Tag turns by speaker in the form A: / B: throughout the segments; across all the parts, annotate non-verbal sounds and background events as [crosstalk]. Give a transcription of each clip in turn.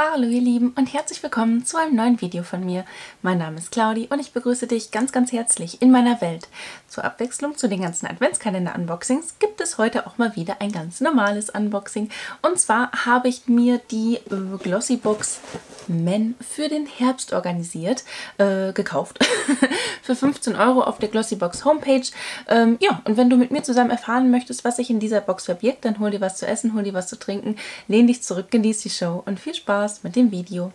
A: Hallo ihr Lieben und herzlich willkommen zu einem neuen Video von mir. Mein Name ist Claudi und ich begrüße dich ganz ganz herzlich in meiner Welt. Zur Abwechslung zu den ganzen Adventskalender-Unboxings gibt es heute auch mal wieder ein ganz normales Unboxing. Und zwar habe ich mir die äh, Glossybox Men für den Herbst organisiert, äh, gekauft. [laughs] für 15 Euro auf der Glossybox Homepage. Ähm, ja, und wenn du mit mir zusammen erfahren möchtest, was sich in dieser Box verbirgt, dann hol dir was zu essen, hol dir was zu trinken, lehn dich zurück, genieß die Show und viel Spaß mit dem Video.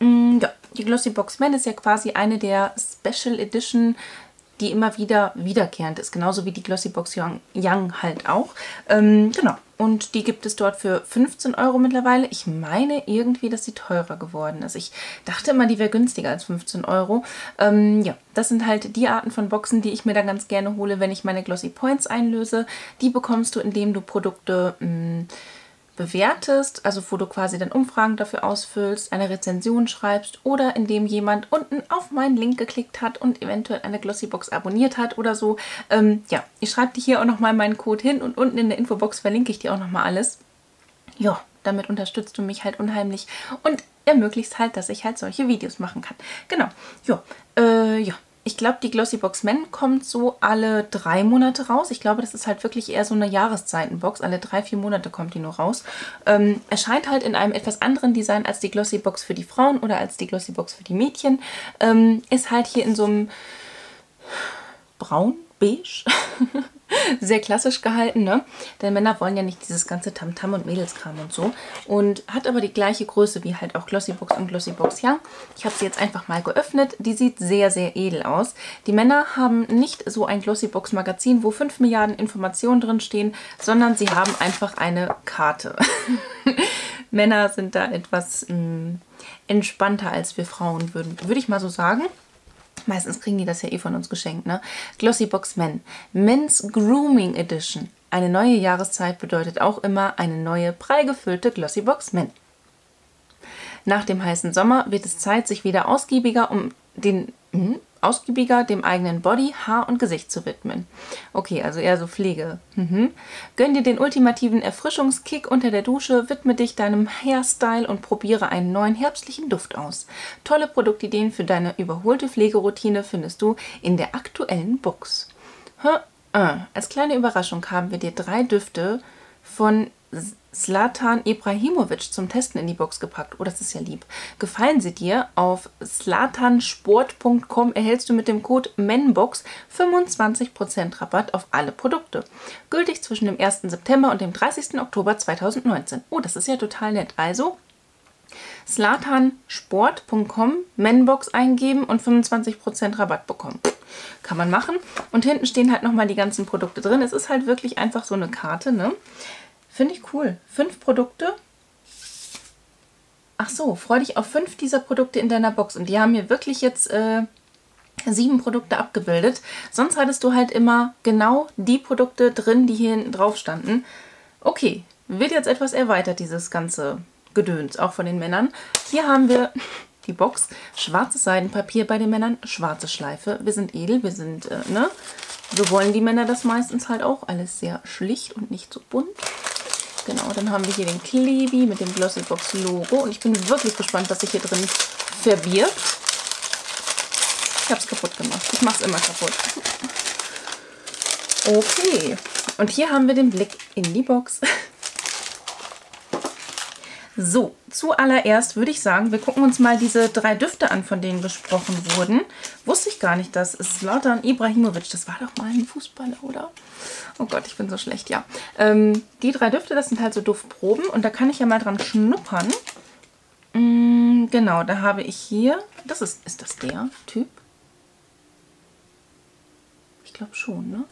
A: Mm, ja, die Glossybox Men ist ja quasi eine der Special Edition die immer wieder wiederkehrend ist, genauso wie die Glossybox Young, Young halt auch. Ähm, genau, und die gibt es dort für 15 Euro mittlerweile. Ich meine irgendwie, dass sie teurer geworden ist. Ich dachte immer, die wäre günstiger als 15 Euro. Ähm, ja, das sind halt die Arten von Boxen, die ich mir dann ganz gerne hole, wenn ich meine Glossy Points einlöse. Die bekommst du, indem du Produkte... Mh, mm, bewertest, also wo du quasi dann Umfragen dafür ausfüllst, eine Rezension schreibst oder indem jemand unten auf meinen Link geklickt hat und eventuell eine Glossybox abonniert hat oder so. Ähm, ja, ich schreibe dir hier auch nochmal meinen Code hin und unten in der Infobox verlinke ich dir auch nochmal alles. Ja, damit unterstützt du mich halt unheimlich und ermöglicht halt, dass ich halt solche Videos machen kann. Genau, ja, äh, ja. Ich glaube, die Glossybox Men kommt so alle drei Monate raus. Ich glaube, das ist halt wirklich eher so eine Jahreszeitenbox. Alle drei, vier Monate kommt die nur raus. Ähm, erscheint halt in einem etwas anderen Design als die Glossybox für die Frauen oder als die Glossybox für die Mädchen. Ähm, ist halt hier in so einem braun, beige [laughs] sehr klassisch gehalten, ne? Denn Männer wollen ja nicht dieses ganze Tamtam -Tam und Mädelskram und so. Und hat aber die gleiche Größe wie halt auch Glossybox und Glossybox Young. Ich habe sie jetzt einfach mal geöffnet. Die sieht sehr, sehr edel aus. Die Männer haben nicht so ein Glossybox Magazin, wo 5 Milliarden Informationen drin stehen, sondern sie haben einfach eine Karte. [laughs] Männer sind da etwas mh, mm, entspannter als wir Frauen, würden, würde ich mal so sagen. Meistens kriegen die das ja eh von uns geschenkt, ne? Glossybox Men. Men's Grooming Edition. Eine neue Jahreszeit bedeutet auch immer eine neue, prall gefüllte Glossybox Men. Nach dem heißen Sommer wird es Zeit, sich wieder ausgiebiger um den hm, ausgiebiger dem eigenen Body, Haar und Gesicht zu widmen. Okay, also eher so Pflege. Mhm. Gönn dir den ultimativen Erfrischungskick unter der Dusche, widme dich deinem Hairstyle und probiere einen neuen herbstlichen Duft aus. Tolle Produktideen für deine überholte Pflegeroutine findest du in der aktuellen Box. Äh, als kleine Überraschung haben wir dir drei Düfte von Slatan Ibrahimovic zum Testen in die Box gepackt. Oh, das ist ja lieb. Gefallen sie dir? Auf slatansport.com erhältst du mit dem Code MENBOX 25% Rabatt auf alle Produkte. Gültig zwischen dem 1. September und dem 30. Oktober 2019. Oh, das ist ja total nett. Also slatansport.com Menbox eingeben und 25% Rabatt bekommen. Kann man machen. Und hinten stehen halt nochmal die ganzen Produkte drin. Es ist halt wirklich einfach so eine Karte, ne? Finde ich cool. Fünf Produkte. Ach so, freu dich auf fünf dieser Produkte in deiner Box. Und die haben hier wirklich jetzt äh, sieben Produkte abgebildet. Sonst hattest du halt immer genau die Produkte drin, die hier hinten drauf standen. Okay, wird jetzt etwas erweitert, dieses ganze Gedöns, auch von den Männern. Hier haben wir [laughs] die Box. Schwarzes Seidenpapier bei den Männern, schwarze Schleife. Wir sind edel, wir sind, äh, ne? So wollen die Männer das meistens halt auch. Alles sehr schlicht und nicht so bunt. Genau, dann haben wir hier den Klebi mit dem Glossybox Logo. Und ich bin wirklich gespannt, was sich hier drin verbirgt. Ich habe es kaputt gemacht. Ich mache es immer kaputt. Okay. Und hier haben wir den Blick in die Box. [laughs] So, zuallererst würde ich sagen, wir gucken uns mal diese drei Düfte an, von denen gesprochen wurden. Wusste ich gar nicht, dass Slatan Ibrahimovic, das war doch mal ein Fußballer, oder? Oh Gott, ich bin so schlecht, ja. Ähm, die drei Düfte, das sind halt so Duftproben und da kann ich ja mal dran schnuppern. Mm, genau, da habe ich hier, das ist, ist das der Typ? Ich glaube schon, ne?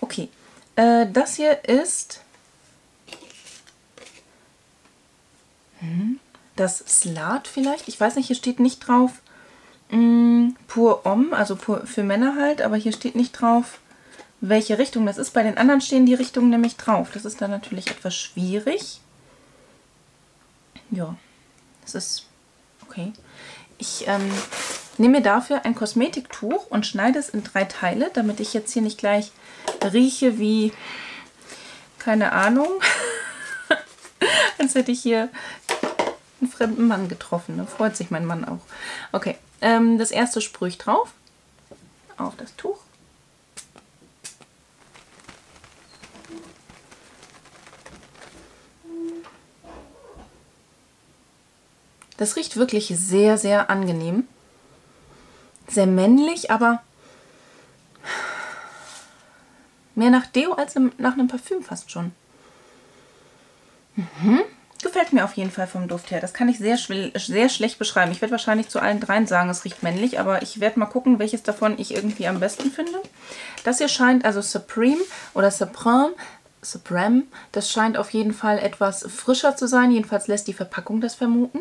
A: Okay, äh, das hier ist das Slat vielleicht. Ich weiß nicht, hier steht nicht drauf mm, Pur Om, also pur für Männer halt, aber hier steht nicht drauf, welche Richtung das ist. Bei den anderen stehen die Richtungen nämlich drauf. Das ist dann natürlich etwas schwierig. Ja, das ist okay. Ich ähm, nehme mir dafür ein Kosmetiktuch und schneide es in drei Teile, damit ich jetzt hier nicht gleich rieche wie, keine Ahnung, [laughs] als hätte ich hier einen fremden Mann getroffen. Da freut sich mein Mann auch. Okay, ähm, das erste sprühe ich drauf. Auf das Tuch. Das riecht wirklich sehr, sehr angenehm. Sehr männlich, aber mehr nach Deo als nach einem Parfüm fast schon. Mhm. Gefällt mir auf jeden Fall vom Duft her. Das kann ich sehr, sehr schlecht beschreiben. Ich werde wahrscheinlich zu allen dreien sagen, es riecht männlich, aber ich werde mal gucken, welches davon ich irgendwie am besten finde. Das hier scheint, also Supreme oder Supreme, Supreme, das scheint auf jeden Fall etwas frischer zu sein. Jedenfalls lässt die Verpackung das vermuten.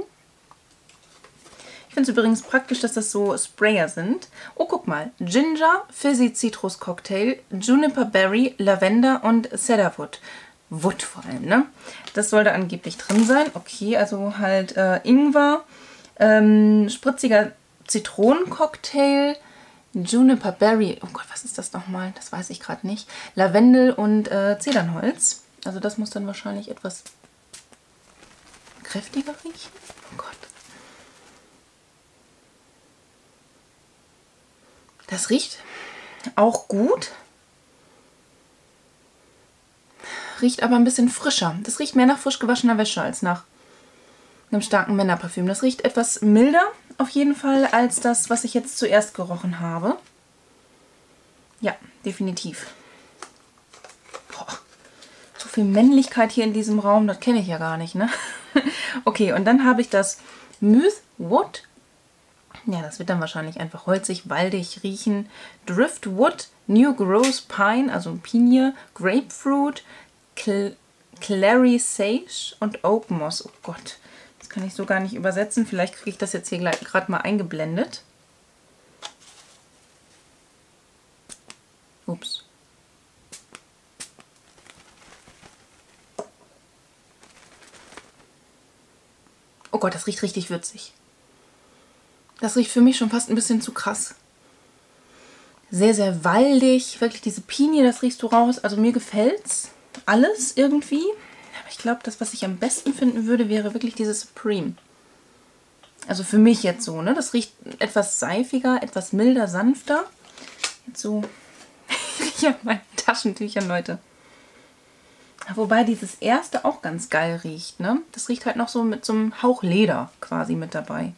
A: Ich finde es übrigens praktisch, dass das so Sprayer sind. Oh, guck mal. Ginger, Fizzy Citrus Cocktail, Juniper Berry, Lavender und Cedarwood. Wood vor allem, ne? Das soll da angeblich drin sein. Okay, also halt äh, Ingwer, ähm, spritziger Zitronencocktail, Juniper Berry. Oh Gott, was ist das nochmal? Das weiß ich gerade nicht. Lavendel und äh, Zedernholz. Also das muss dann wahrscheinlich etwas kräftiger riechen. Oh Gott. Das riecht auch gut. Riecht aber ein bisschen frischer. Das riecht mehr nach frisch gewaschener Wäsche als nach einem starken Männerparfüm. Das riecht etwas milder auf jeden Fall als das, was ich jetzt zuerst gerochen habe. Ja, definitiv. Boah, so viel Männlichkeit hier in diesem Raum, das kenne ich ja gar nicht, ne? [laughs] okay, und dann habe ich das Myth Wood ja, das wird dann wahrscheinlich einfach holzig, waldig riechen. Driftwood, New Growth Pine, also Pinie, Grapefruit, Cl Clary Sage und Oak Moss. Oh Gott, das kann ich so gar nicht übersetzen. Vielleicht kriege ich das jetzt hier gerade mal eingeblendet. Ups. Oh Gott, das riecht richtig würzig. Das riecht für mich schon fast ein bisschen zu krass. Sehr, sehr waldig. Wirklich diese Pinie, das riechst du raus. Also mir gefällt's alles irgendwie. Aber ich glaube, das, was ich am besten finden würde, wäre wirklich dieses Supreme. Also für mich jetzt so, ne? Das riecht etwas seifiger, etwas milder, sanfter. Jetzt so. [laughs] ich rieche meine Taschentüchern, Leute. Wobei dieses erste auch ganz geil riecht. Ne? Das riecht halt noch so mit so einem Hauch Leder quasi mit dabei.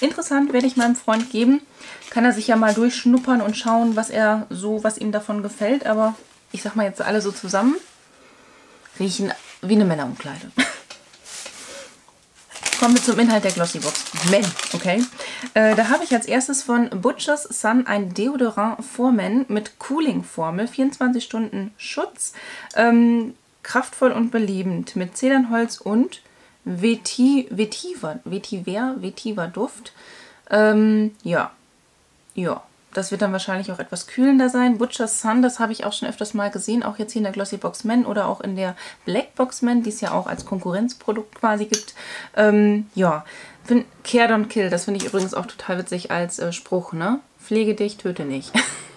A: Interessant, werde ich meinem Freund geben. Kann er sich ja mal durchschnuppern und schauen, was er so, was ihm davon gefällt. Aber ich sag mal jetzt alle so zusammen, riechen wie eine Männerumkleide. Kommen wir zum Inhalt der Glossybox. Men, okay. Äh, da habe ich als erstes von Butcher's Sun ein Deodorant for Men mit Cooling-Formel. 24 Stunden Schutz. Ähm, kraftvoll und belebend mit Zedernholz und Veti, Vetiver, Vetiver, Vetiver Duft. Ähm, ja, ja, das wird dann wahrscheinlich auch etwas kühlender sein. Butcher's Sun, das habe ich auch schon öfters mal gesehen, auch jetzt hier in der Glossy Box Men oder auch in der Black Box Men, die es ja auch als Konkurrenzprodukt quasi gibt. Ähm, ja, Care Don't Kill, das finde ich übrigens auch total witzig als äh, Spruch, ne? Pflege dich, töte nicht. [laughs]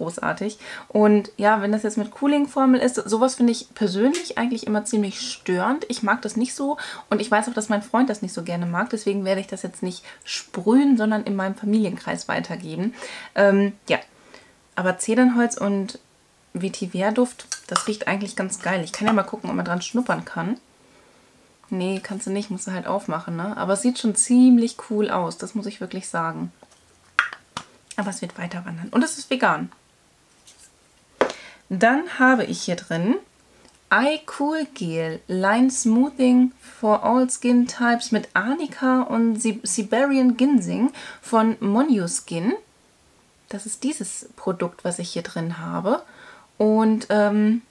A: großartig. Und ja, wenn das jetzt mit Cooling-Formel ist, sowas finde ich persönlich eigentlich immer ziemlich störend. Ich mag das nicht so und ich weiß auch, dass mein Freund das nicht so gerne mag. Deswegen werde ich das jetzt nicht sprühen, sondern in meinem Familienkreis weitergeben. Ähm, ja, aber Zedernholz und Vetiver-Duft, das riecht eigentlich ganz geil. Ich kann ja mal gucken, ob man dran schnuppern kann. Nee, kannst du nicht, musst du halt aufmachen, ne? Aber es sieht schon ziemlich cool aus, das muss ich wirklich sagen. Aber es wird weiter wandern. Und es ist vegan. Dann habe ich hier drin Eye Cool Gel Line Smoothing for All Skin Types mit Arnica und Siberian Ginseng von Monu Skin. Das ist dieses Produkt, was ich hier drin habe. Und ähm,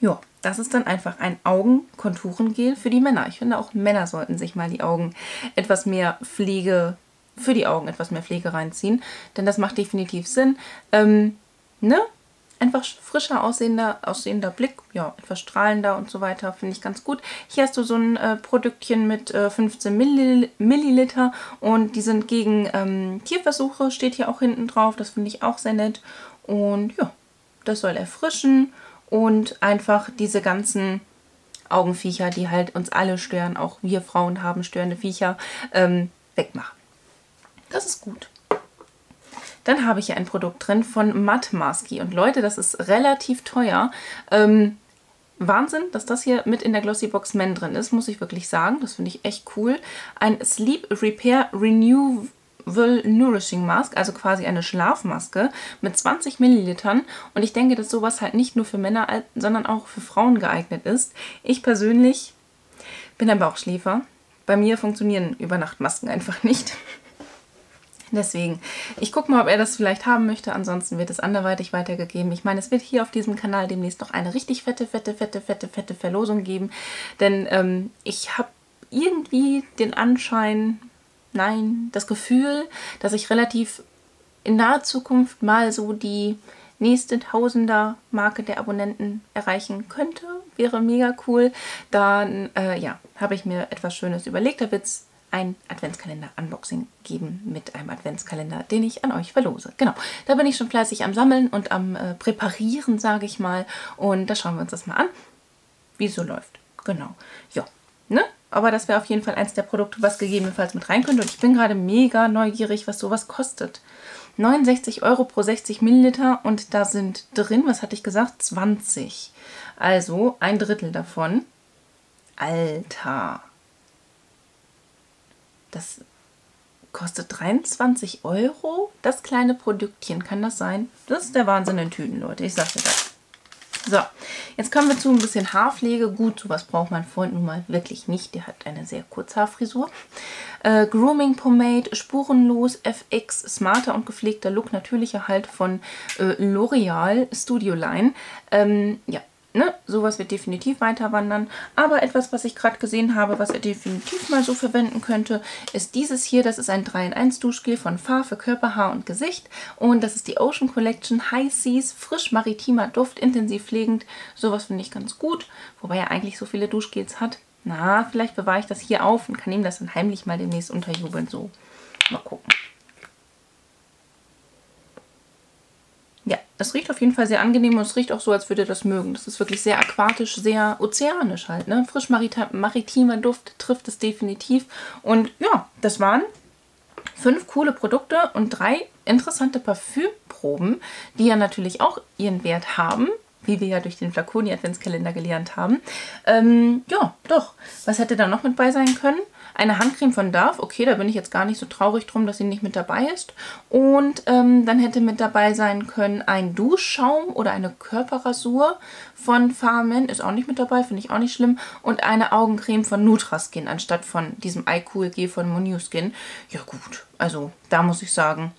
A: ja, das ist dann einfach ein Augenkonturengel für die Männer. Ich finde auch Männer sollten sich mal die Augen etwas mehr Pflege, für die Augen etwas mehr Pflege reinziehen. Denn das macht definitiv Sinn. Ähm, ne? Einfach frischer aussehender, aussehender Blick, ja, etwas strahlender und so weiter, finde ich ganz gut. Hier hast du so ein äh, Produktchen mit äh, 15 Millil Milliliter und die sind gegen ähm, Tierversuche, steht hier auch hinten drauf, das finde ich auch sehr nett. Und ja, das soll erfrischen und einfach diese ganzen Augenviecher, die halt uns alle stören, auch wir Frauen haben störende Viecher, ähm, wegmachen. Das ist gut. Dann habe ich hier ein Produkt drin von Matt Masky. Und Leute, das ist relativ teuer. Ähm, Wahnsinn, dass das hier mit in der Glossybox Men drin ist, muss ich wirklich sagen. Das finde ich echt cool. Ein Sleep Repair Renewal Nourishing Mask, also quasi eine Schlafmaske mit 20 Millilitern. Und ich denke, dass sowas halt nicht nur für Männer, sondern auch für Frauen geeignet ist. Ich persönlich bin ein Bauchschläfer. Bei mir funktionieren Übernachtmasken einfach nicht. Deswegen, ich gucke mal, ob er das vielleicht haben möchte. Ansonsten wird es anderweitig weitergegeben. Ich meine, es wird hier auf diesem Kanal demnächst noch eine richtig fette, fette, fette, fette, fette Verlosung geben. Denn ähm, ich habe irgendwie den Anschein, nein, das Gefühl, dass ich relativ in naher Zukunft mal so die nächste Tausender-Marke der Abonnenten erreichen könnte. Wäre mega cool. Dann, äh, ja, habe ich mir etwas Schönes überlegt. Da wird es ein Adventskalender-Unboxing geben mit einem Adventskalender, den ich an euch verlose. Genau, da bin ich schon fleißig am Sammeln und am äh, Präparieren, sage ich mal. Und da schauen wir uns das mal an, wie es so läuft. Genau, ja, ne? Aber das wäre auf jeden Fall eins der Produkte, was gegebenenfalls mit rein könnte. Und ich bin gerade mega neugierig, was sowas kostet. 69 Euro pro 60 Milliliter und da sind drin, was hatte ich gesagt, 20. Also ein Drittel davon. Alter. Das kostet 23 Euro. Das kleine Produktchen, kann das sein? Das ist der Wahnsinn in Tüten, Leute. Ich sag's dir das. So, jetzt kommen wir zu ein bisschen Haarpflege. Gut, sowas braucht mein Freund nun mal wirklich nicht. Der hat eine sehr Kurzhaarfrisur. Äh, Grooming Pomade, spurenlos, FX, smarter und gepflegter Look, natürlicher Halt von äh, L'Oreal Studio Line. Ähm, ja, Ne, sowas wird definitiv weiter wandern. Aber etwas, was ich gerade gesehen habe, was er definitiv mal so verwenden könnte, ist dieses hier. Das ist ein 3 in 1 Duschgel von Fahr für Körper, Haar und Gesicht. Und das ist die Ocean Collection High Seas, frisch maritimer Duft, intensiv pflegend. Sowas finde ich ganz gut, wobei er eigentlich so viele Duschgels hat. Na, vielleicht bewahre ich das hier auf und kann ihm das dann heimlich mal demnächst unterjubeln. So, mal gucken. Es riecht auf jeden Fall sehr angenehm und es riecht auch so, als würde er das mögen. Das ist wirklich sehr aquatisch, sehr ozeanisch halt. Ne? Frisch maritimer Duft trifft es definitiv. Und ja, das waren fünf coole Produkte und drei interessante Parfümproben, die ja natürlich auch ihren Wert haben wie wir ja durch den Flaconi Adventskalender gelernt haben. Ähm, ja, doch. Was hätte da noch mit bei sein können? Eine Handcreme von Dove. Okay, da bin ich jetzt gar nicht so traurig drum, dass sie nicht mit dabei ist. Und ähm, dann hätte mit dabei sein können ein Duschschaum oder eine Körperrasur von Farmen. Ist auch nicht mit dabei, finde ich auch nicht schlimm. Und eine Augencreme von Nutraskin anstatt von diesem iCool G von Monuskin. Ja gut, also da muss ich sagen,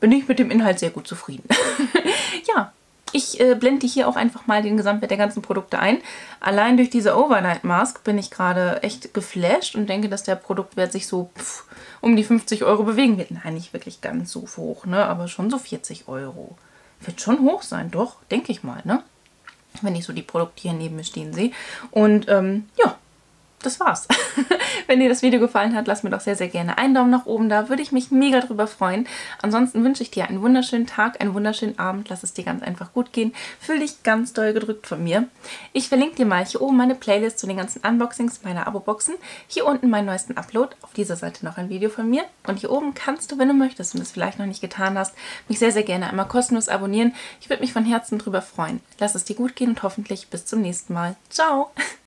A: bin ich mit dem Inhalt sehr gut zufrieden. [laughs] ja, ich äh, blende hier auch einfach mal den Gesamtwert der ganzen Produkte ein. Allein durch diese Overnight Mask bin ich gerade echt geflasht und denke, dass der Produktwert sich so pff, um die 50 Euro bewegen wird. Nein, nicht wirklich ganz so hoch, ne? aber schon so 40 Euro. Wird schon hoch sein, doch, denke ich mal, ne? Wenn ich so die Produkte hier neben mir stehen sehe. Und ähm, ja, das war's. [laughs] Wenn dir das Video gefallen hat, lass mir doch sehr, sehr gerne einen Daumen nach oben da. Würde ich mich mega drüber freuen. Ansonsten wünsche ich dir einen wunderschönen Tag, einen wunderschönen Abend. Lass es dir ganz einfach gut gehen. Fühl dich ganz doll gedrückt von mir. Ich verlinke dir mal hier oben meine Playlist zu den ganzen Unboxings meiner Abo-Boxen. Hier unten meinen neuesten Upload. Auf dieser Seite noch ein Video von mir. Und hier oben kannst du, wenn du möchtest und es vielleicht noch nicht getan hast, mich sehr, sehr gerne einmal kostenlos abonnieren. Ich würde mich von Herzen drüber freuen. Lass es dir gut gehen und hoffentlich bis zum nächsten Mal. Ciao! [laughs]